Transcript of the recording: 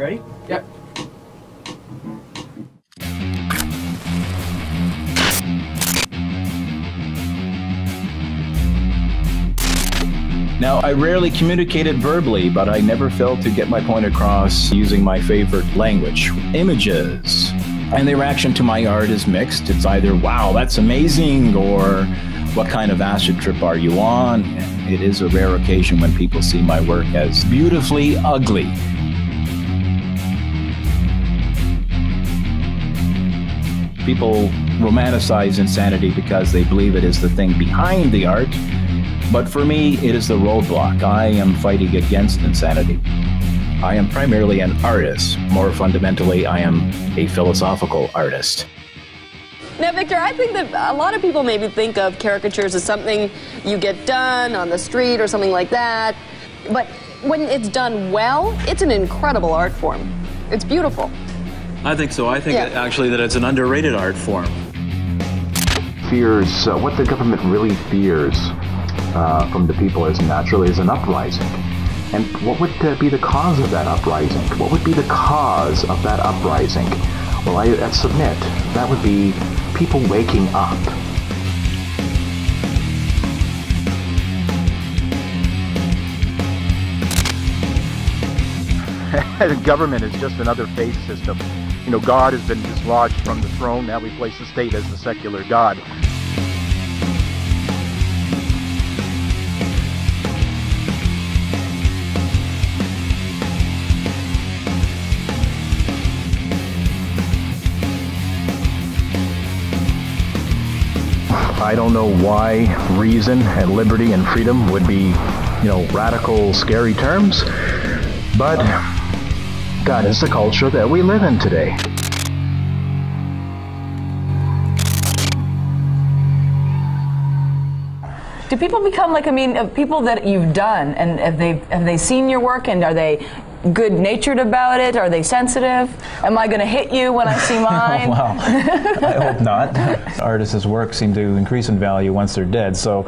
Ready? Yep. Now, I rarely communicated verbally, but I never failed to get my point across using my favorite language images. And the reaction to my art is mixed. It's either, wow, that's amazing, or what kind of acid trip are you on? It is a rare occasion when people see my work as beautifully ugly. People romanticize insanity because they believe it is the thing behind the art but for me, it is the roadblock. I am fighting against insanity. I am primarily an artist. More fundamentally, I am a philosophical artist. Now, Victor, I think that a lot of people maybe think of caricatures as something you get done on the street or something like that. But when it's done well, it's an incredible art form. It's beautiful. I think so. I think Yeah. actually that it's an underrated art form. fears, uh, what the government really fears uh, from the people is naturally is an uprising. And what would uh, be the cause of that uprising? What would be the cause of that uprising? Well, I, I submit that would be people waking up. the government is just another faith system. You know, God has been dislodged from the throne. Now we place the state as the secular God. I don't know why reason and liberty and freedom would be, you know, radical, scary terms, but that is the culture that we live in today. Do people become like I mean, uh, people that you've done, and have they have they seen your work, and are they good natured about it? Are they sensitive? Am I going to hit you when I see mine? well, I hope not. Artists' work seem to increase in value once they're dead, so